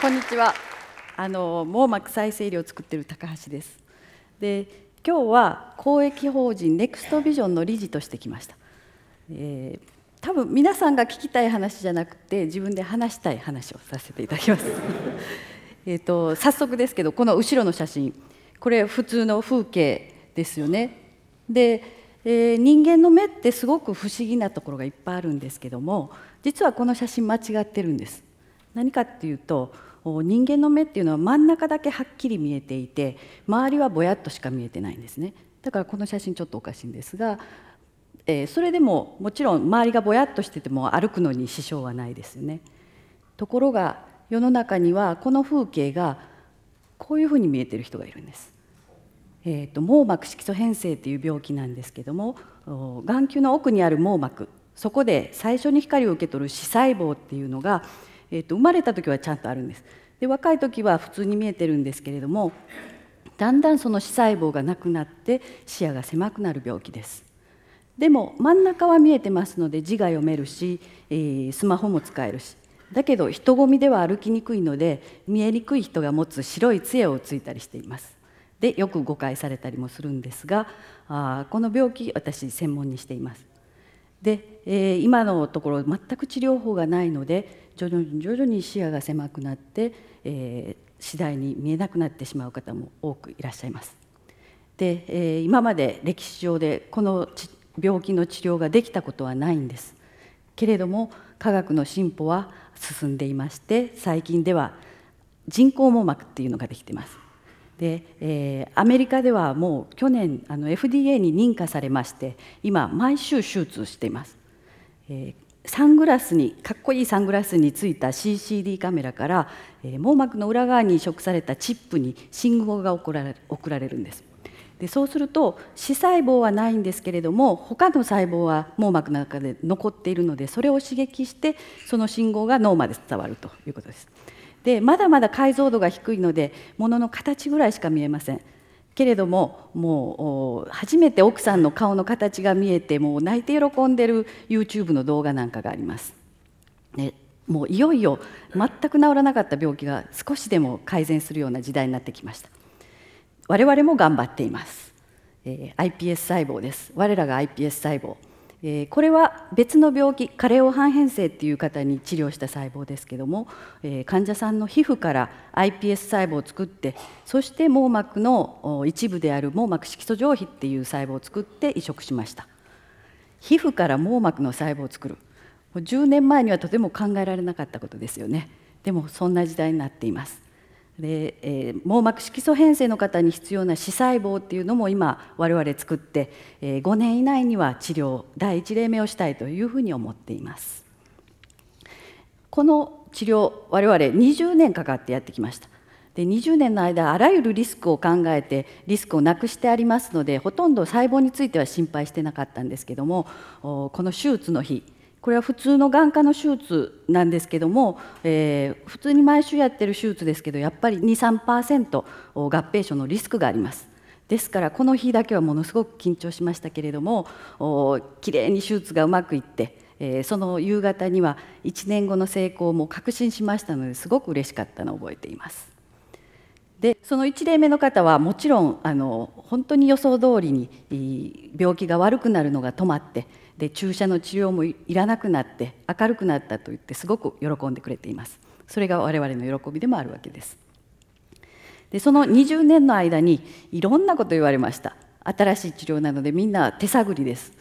こんにちは。あの網膜再生医療を作っている高橋です。で、今日は公益法人ネクストビジョンの理事として来ました。えー、多分皆さんが聞きたい話じゃなくて自分で話したい話をさせていただきます。えと早速ですけどこの後ろの写真これ普通の風景ですよね。で、えー、人間の目ってすごく不思議なところがいっぱいあるんですけども実はこの写真間違ってるんです。何かっていうと人間の目っていうのは真ん中だけはっきり見えていて周りはぼやっとしか見えてないんですねだからこの写真ちょっとおかしいんですが、えー、それでももちろん周りがぼやっとしてても歩くのに支障はないですよねところが世の中にはこの風景がこういうふうに見えてる人がいるんです。えーと、網膜色素変性という病気なんですけども眼球の奥にある網膜そこで最初に光を受け取る視細胞っていうのがえーと、生まれた時はちゃんとあるんです。で若い時は普通に見えてるんですけれどもだんだんその視細胞がなくなって視野が狭くなる病気です。でも真ん中は見えてますので字が読めるし、えー、スマホも使えるし。だけど人混みでは歩きにくいので見えにくい人が持つ白い杖をついたりしています。でよく誤解されたりもするんですがあこの病気私専門にしています。で、えー、今のところ全く治療法がないので徐々に徐々に視野が狭くなって、えー、次第に見えなくなってしまう方も多くいらっしゃいます。で、えー、今まで歴史上でこの病気の治療ができたことはないんです。けれども科学の進歩は進んでいまして最近では人工網膜っていうのができてます。で、えー、アメリカではもう去年あの FDA に認可されまして今毎週手術しています、えー、サングラスにかっこいいサングラスについた CCD カメラから、えー、網膜の裏側に移植されたチップに信号が送られ送られるんですでそうすると視細胞はないんですけれども他の細胞は網膜の中で残っているのでそれを刺激してその信号が脳まで伝わるということです。でまだまだ解像度が低いので物の形ぐらいしか見えませんけれどももう初めて奥さんの顔の形が見えてもう泣いて喜んでる YouTube の動画なんかがあります。でもういよいよ全く治らなかった病気が少しでも改善するような時代になってきました。我々も頑張っています、えー、iPS 細胞です。我らが iPS 細胞。えこれは別の病気加齢黄斑変性っていう方に治療した細胞ですけども、え患者さんの皮膚から iPS 細胞を作ってそして網膜の一部である網膜色素上皮っていう細胞を作って移植しました。皮膚から網膜の細胞を作る。10年前にはとても考えられなかったことですよね。でもそんな時代になっています。で、えー、網膜色素変性の方に必要な視細胞っていうのも今我々作って、えー、5年以内には治療第1例目をしたいというふうに思っています。この治療我々20年かかってやってきました。で20年の間あらゆるリスクを考えてリスクをなくしてありますのでほとんど細胞については心配してなかったんですけどもこの手術の日これは普通の眼科の手術なんですけども、えー、普通に毎週やってる手術ですけどやっぱり23%合併症のリスクがあります。ですからこの日だけはものすごく緊張しましたけれどもきれいに手術がうまくいって、えー、その夕方には1年後の成功も確信しましたのですごく嬉しかったのを覚えています。でその1例目の方はもちろんあの本当に予想通りに病気が悪くなるのが止まってで注射の治療もいらなくなって明るくなったと言ってすごく喜んでくれています。それが我々の喜びでもあるわけです。でその20年の間にいろんなこと言われました。新しい治療なのでみんな手探りです。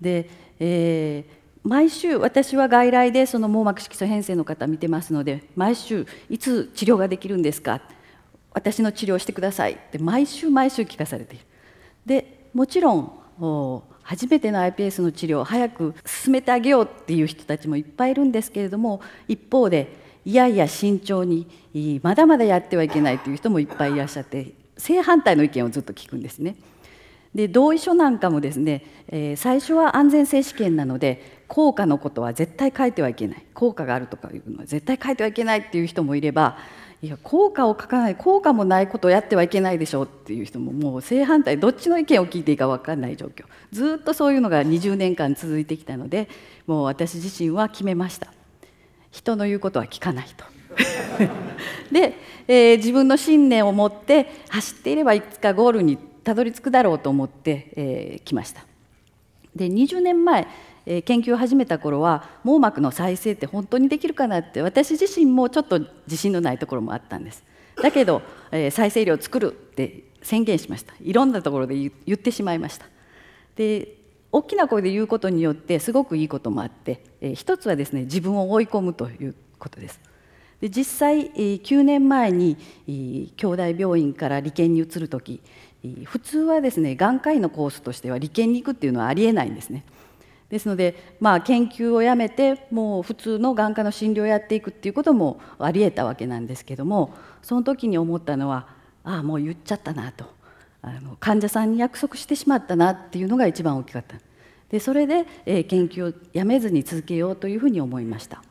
で、えー毎週私は外来でその網膜色素変性の方見てますので毎週いつ治療ができるんですか？私の治療してくださいって毎週毎週聞かされている。でもちろん初めての iPS の治療を早く進めてあげようっていう人たちもいっぱいいるんですけれども一方でいやいや慎重にまだまだやってはいけないという人もいっぱいいらっしゃって正反対の意見をずっと聞くんですね。で同意書なんかもですね、えー、最初は安全性試験なので効果のことは絶対書いてはいけない効果があるとかいうのは絶対書いてはいけないっていう人もいればいや効果を書かない効果もないことをやってはいけないでしょうっていう人ももう正反対どっちの意見を聞いていいか分かんない状況。ずっとそういうのが20年間続いてきたのでもう私自身は決めました。人の言うことは聞かないと。で、えー、自分の信念を持って走っていればいつかゴールにたどり着くだろうと思って、えー、来ました。で20年前え研究を始めた頃は網膜の再生って本当にできるかなって私自身もちょっと自信のないところもあったんです。だけど、え再生医療を作るって宣言しました。いろんなところで言ってしまいました。で大きな声で言うことによってすごくいいこともあって、えー、一つはですね自分を追い込むということです。で実際、えー、9年前に、えー、兄弟病院から理研に移る時普通はですね眼科医のコースとしては理研に行くっていうのはありえないんですねですので、まあ、研究をやめてもう普通の眼科の診療をやっていくっていうこともありえたわけなんですけどもその時に思ったのはああもう言っちゃったなと。あの患者さんに約束してしまったなっていうのが一番大きかった。でそれで、えー、研究をやめずに続けようというふうに思いました。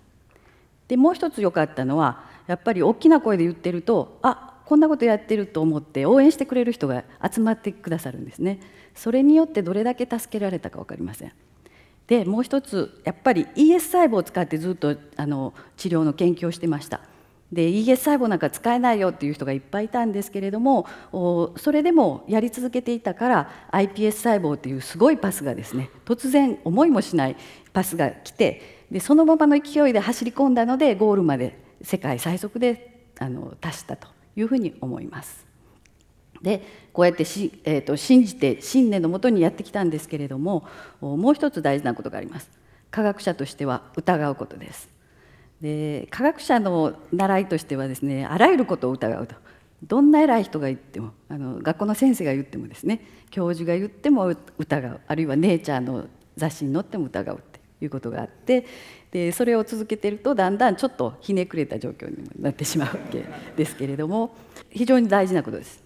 でもう一つ良かったのはやっぱり大きな声で言ってるとあこんなことやってると思って応援してくれる人が集まってくださるんですね。それによってどれだけ助けられたか分かりません。でもう一つやっぱり ES 細胞を使ってずっとあの治療の研究をしてましたで ES 細胞なんか使えないよっていう人がいっぱいいたんですけれどもそれでもやり続けていたから iPS 細胞っていうすごいパスがですね突然思いもしないパスが来てでそのままの勢いで走り込んだのでゴールまで世界最速であの達したというふうに思います。でこうやってし、えーと、信じて信念のもとにやってきたんですけれどももう一つ大事なことがあります。科学者としては疑うことです。で科学者の習いとしてはですねあらゆることを疑うと。どんな偉い人が言ってもあの学校の先生が言ってもですね教授が言っても疑う。あるいはネイチャーの雑誌に載っても疑うっていうことがあってでそれを続けてるとだんだんちょっとひねくれた状況になってしまうわけですけれども非常に大事なことです。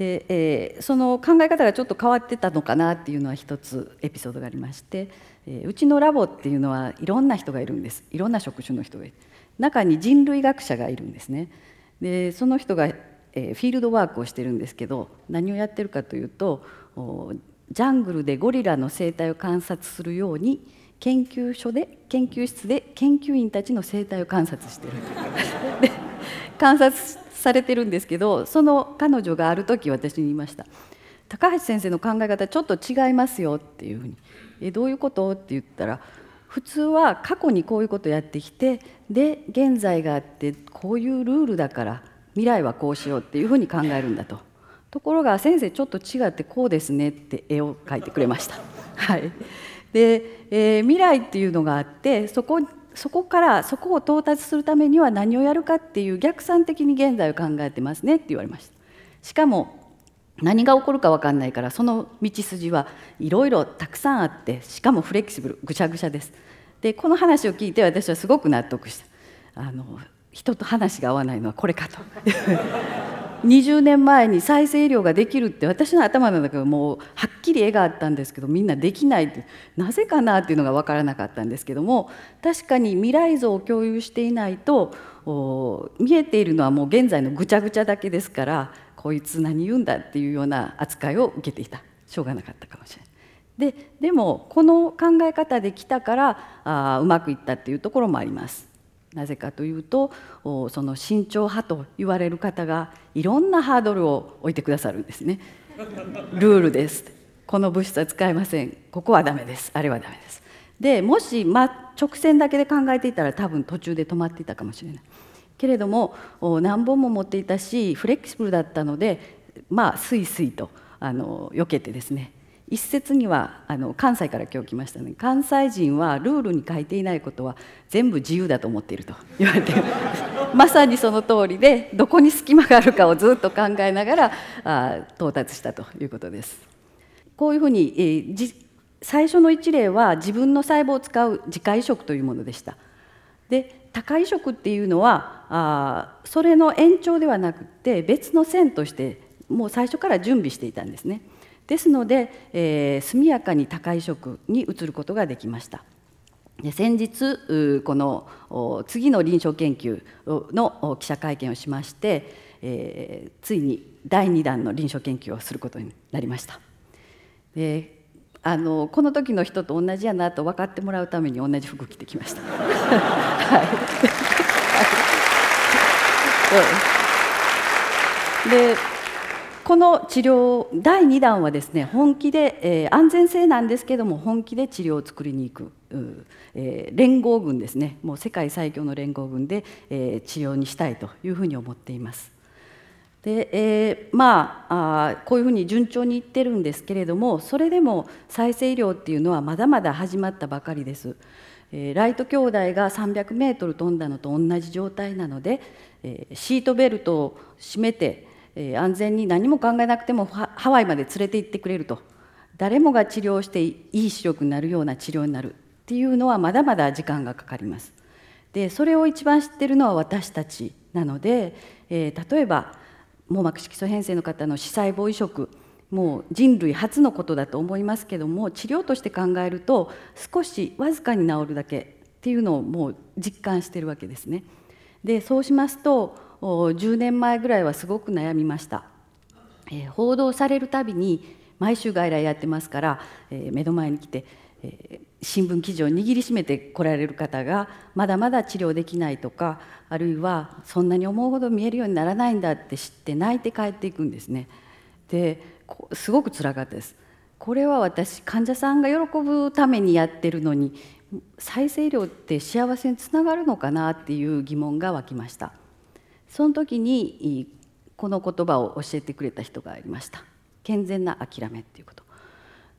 で、えー、その考え方がちょっと変わってたのかなっていうのは一つエピソードがありまして、えー、うちのラボっていうのはいろんな人がいるんです。いろんな職種の人がいる。中に人類学者がいるんですね。でその人が、えー、フィールドワークをしてるんですけど何をやってるかというとジャングルでゴリラの生態を観察するように研究所で研究室で研究員たちの生態を観察してる。で観察されてるんですけどその彼女がある時私に言いました「高橋先生の考え方ちょっと違いますよ」っていうふうに「えどういうこと?」って言ったら普通は過去にこういうことやってきてで現在があってこういうルールだから未来はこうしようっていうふうに考えるんだと。ところが先生ちょっと違ってこうですねって絵を描いてくれました。はい、で、えー、未来っていうのがあってそこそこからそこを到達するためには何をやるかっていう逆算的に現在を考えてますねって言われました。しかも何が起こるか分かんないからその道筋はいろいろたくさんあってしかもフレキシブルぐちゃぐちゃです。でこの話を聞いて私はすごく納得した。あの人と話が合わないのはこれかと。20年前に再生医療ができるって私の頭の中がもうはっきり絵があったんですけどみんなできないってなぜかなっていうのが分からなかったんですけども確かに未来像を共有していないと見えているのはもう現在のぐちゃぐちゃだけですからこいつ何言うんだっていうような扱いを受けていたしょうがなかったかもしれない。ででもこの考え方で来たからあうまくいったっていうところもあります。なぜかというとその慎重派と言われる方がいろんなハードルを置いてくださるんですね。ルールですこの物質は使えませんここはダメですあれはダメです。でもし、ま、直線だけで考えていたら多分途中で止まっていたかもしれない。けれども何本も持っていたしフレキシブルだったのでまあスイスイとあの避けてですね一説にはあの関西から今日来ましたね関西人はルールに書いていないことは全部自由だと思っていると 言われてまさにその通りでどこに隙間があるかをずっと考えながらあ到達したということです。こういうふうに、えー、最初の一例は自分の細胞を使う自家移植というものでした。で多家移植っていうのはあそれの延長ではなくて別の線としてもう最初から準備していたんですね。ですので、えー、速やかに高移植に移ることができました。で先日この次の臨床研究の記者会見をしまして、えー、ついに第2弾の臨床研究をすることになりました。であのこの時の人と同じやなと分かってもらうために同じ服着てきました。はい でこの治療第2弾はですね本気で、えー、安全性なんですけども本気で治療を作りに行く、えー、連合軍ですねもう世界最強の連合軍で、えー、治療にしたいというふうに思っています。でえー、まあこういうふうに順調にいってるんですけれどもそれでも再生医療っていうのはまだまだ始まったばかりです。えー、ライト兄弟が300メートル飛んだのと同じ状態なので、えー、シートベルトを締めて、え、安全に何も考えなくてもハワイまで連れて行ってくれると誰もが治療していい視力になるような治療になるっていうのはまだまだ時間がかかります。でそれを一番知ってるのは私たちなので、えー、例えば網膜色素変性の方の視細胞移植もう人類初のことだと思いますけども治療として考えると少しわずかに治るだけっていうのをもう実感してるわけですね。でそうしますと10年前ぐらいはすごく悩みました。えー、報道されるたびに毎週外来やってますから、えー、目の前に来て、えー、新聞記事を握りしめて来られる方がまだまだ治療できないとかあるいはそんなに思うほど見えるようにならないんだって知って泣いて帰っていくんですね。ですごくつらかったです。これは私患者さんが喜ぶためにやってるのに再生医療って幸せにつながるのかなっていう疑問が湧きました。その時にこの言葉を教えてくれた人がいました。健全な諦めっていうこと。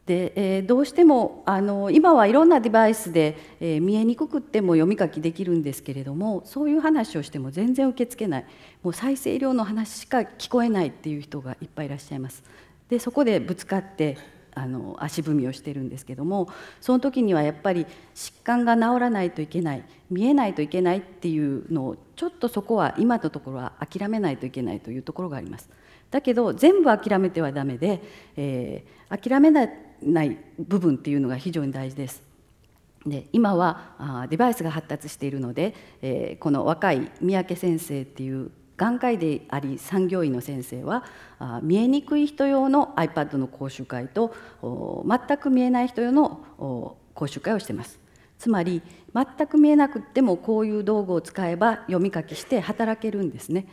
で、えー、どうしてもあの今はいろんなデバイスで、えー、見えにくくっても読み書きできるんですけれどもそういう話をしても全然受け付けないもう再生医療の話しか聞こえないっていう人がいっぱいいらっしゃいます。でそこでぶつかってあの足踏みをしてるんですけどもその時にはやっぱり疾患が治らないといけない見えないといけないっていうのをちょっとそこは今のところは諦めないといけないというところがあります。だけど全部諦めてはダメで、えー、諦めない部分っていうのが非常に大事です。で今はあデバイスが発達しているので、えー、この若い三宅先生っていう眼科医であり産業医の先生は見えにくい人用の iPad の講習会と全く見えない人用の講習会をしてます。つまり全く見えなくってもこういう道具を使えば読み書きして働けるんですね。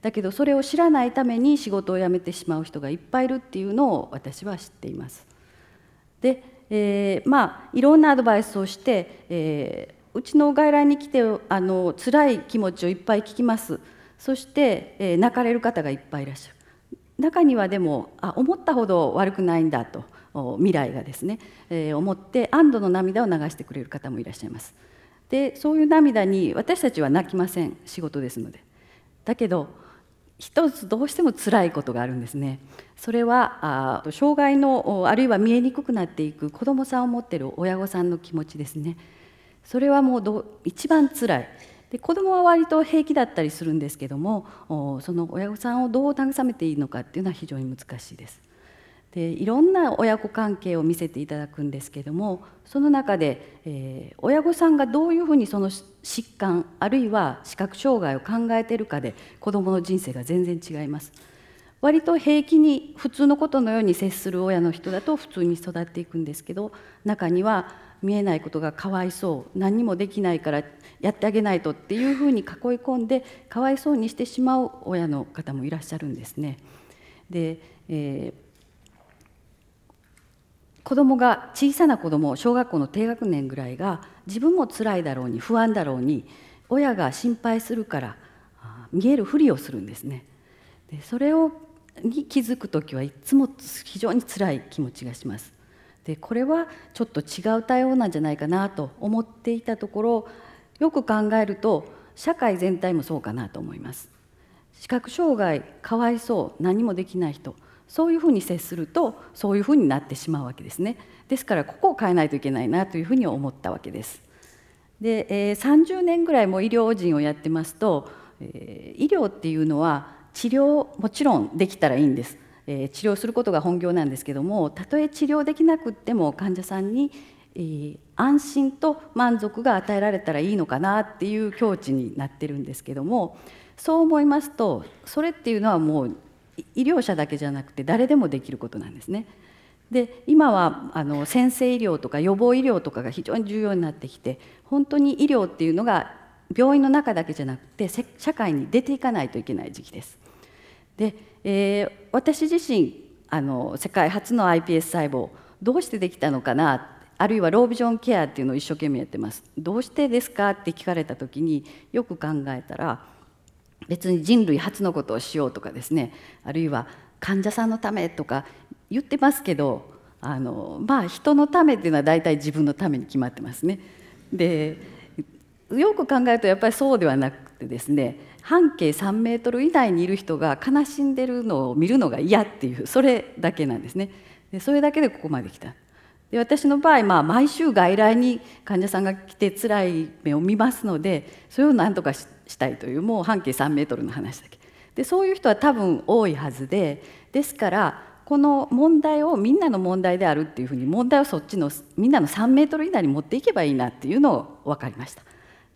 だけどそれを知らないために仕事を辞めてしまう人がいっぱいいるっていうのを私は知っています。で、えー、まあいろんなアドバイスをして、えー、うちの外来に来てあの辛い気持ちをいっぱい聞きます。そして、えー、泣かれる方がいっぱいいらっしゃる。中にはでもあ思ったほど悪くないんだと未来がですね、えー、思って安堵の涙を流してくれる方もいらっしゃいます。でそういう涙に私たちは泣きません仕事ですので。だけど一つどうしても辛いことがあるんですね。それはあ障害のあるいは見えにくくなっていく子どもさんを持ってる親御さんの気持ちですね。それはもうど一番辛い。で子どもは割と平気だったりするんですけどもその親御さんをどう慰めていいのかっていうのは非常に難しいです。でいろんな親子関係を見せていただくんですけどもその中で、えー、親御さんがどういうふうにその疾患あるいは視覚障害を考えているかで子どもの人生が全然違います。割と平気に普通のことのように接する親の人だと普通に育っていくんですけど中には見えないことがかわいそう何にもできないからやってあげないとっていうふうに囲い込んでかわいそうにしてしまう親の方もいらっしゃるんですね。で、えー子供が小さな子供小学校の低学年ぐらいが自分も辛いだろうに不安だろうに親が心配するから見えるふりをするんですね。でそれをに気づく時はいつも非常に辛い気持ちがします。でこれはちょっと違う対応なんじゃないかなと思っていたところよく考えると社会全体もそうかなと思います。視覚障害かわいそう何もできない人そういうふうに接するとそういうふうになってしまうわけですね。ですからここを変えないといけないなというふうに思ったわけです。で、えー、30年ぐらいも医療人をやってますと、えー、医療っていうのは治療もちろんできたらいいんです。え、治療することが本業なんですけどもたとえ治療できなくっても患者さんに、え、安心と満足が与えられたらいいのかなっていう境地になってるんですけどもそう思いますとそれっていうのはもう医療者だけじゃなくて誰でもできることなんですね。で今はあの先生医療とか予防医療とかが非常に重要になってきて本当に医療っていうのが病院の中だけじゃなくて社会に出ていかないといけない時期です。で、えー、私自身あの世界初の iPS 細胞どうしてできたのかなあるいはロービジョンケアっていうのを一生懸命やってますどうしてですかって聞かれた時によく考えたら別に人類初のことをしようとかですねあるいは患者さんのためとか言ってますけどあのまあ人のためっていうのは大体自分のために決まってますね。でよく考えるとやっぱりそうではなくてですね半径3メートル以内にいる人が悲しんでるのを見るのが嫌っていうそれだけなんですね。でそれだけでここまで来た。で私の場合、まあ、毎週外来に患者さんが来て辛い目を見ますのでそれを何とかしたいというもう半径3メートルの話だけでそういう人は多分多いはずでですからこの問題をみんなの問題であるっていうふうに問題をそっちのみんなの3メートル以内に持っていけばいいなっていうのを分かりました。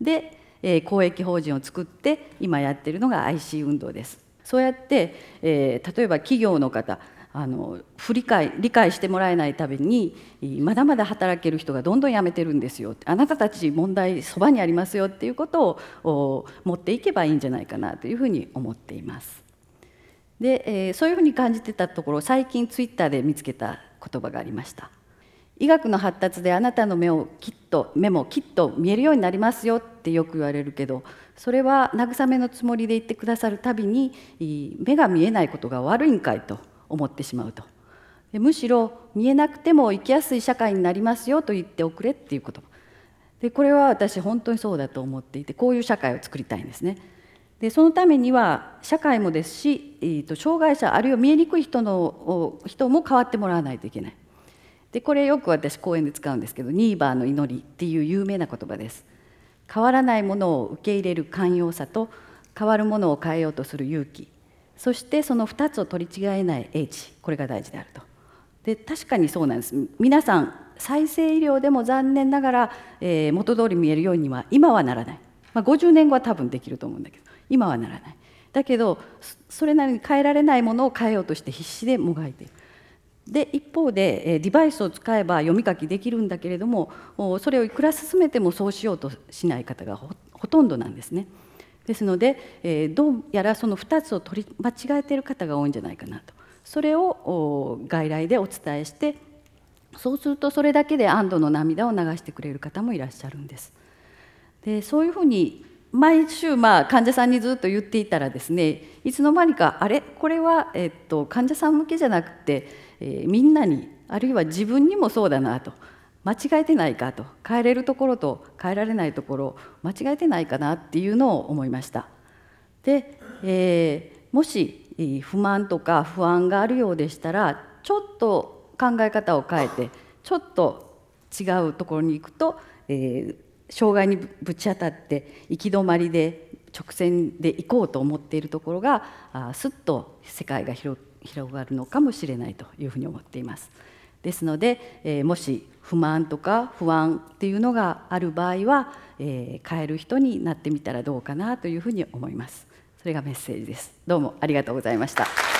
で、えー、公益法人を作って今やってるのが IC 運動です。そうやって、えー、例えば企業の方あの不理解理解してもらえないためにまだまだ働ける人がどんどん辞めてるんですよあなたたち問題そばにありますよっていうことを持っていけばいいんじゃないかなというふうに思っています。で、えー、そういうふうに感じてたところ最近ツイッターで見つけた言葉がありました。医学の発達であなたの目をきっと目もきっと見えるようになりますよってよく言われるけどそれは慰めのつもりで言ってくださるたびに目が見えないことが悪いんかいと思ってしまうとむしろ見えなくても生きやすい社会になりますよと言っておくれっていうことでこれは私本当にそうだと思っていてこういう社会を作りたいんですね。でそのためには社会もですし、えーと、障害者あるいは見えにくい人の人も変わってもらわないといけない。でこれよく私講演で使うんですけどニーバーの祈りっていう有名な言葉です。変わらないものを受け入れる寛容さと変わるものを変えようとする勇気。そしてその2つを取り違えない英知。これが大事であると。で確かにそうなんです。皆さん再生医療でも残念ながら、えー、元通り見えるようには今はならない、まあ、50年後は多分できると思うんだけど今はならない。だけどそれなりに変えられないものを変えようとして必死でもがいている。で一方でデバイスを使えば読み書きできるんだけれどもそれをいくら進めてもそうしようとしない方がほとんどなんですね。ですので、どうやらその2つを取り間違えている方が多いんじゃないかなとそれを外来でお伝えしてそうするとそれだけで安堵の涙を流してくれる方もいらっしゃるんです。でそういうふうに毎週まあ患者さんにずっと言っていたらですねいつの間にかあれ？これは、えっと、患者さん向けじゃなくて、えー、みんなにあるいは自分にもそうだなと間違えてないかと変えれるところと変えられないところ間違えてないかなっていうのを思いました。で、えー、もし不満とか不安があるようでしたらちょっと考え方を変えてちょっと違うところに行くと、えー、障害にぶち当たって行き止まりで直線で行こうと思っているところがあすっと世界が広広がるのかもしれないというふうに思っています。ですので、えー、もし不満とか不安っていうのがある場合は、えー、変える人になってみたらどうかなというふうに思います。それがメッセージです。どうもありがとうございました。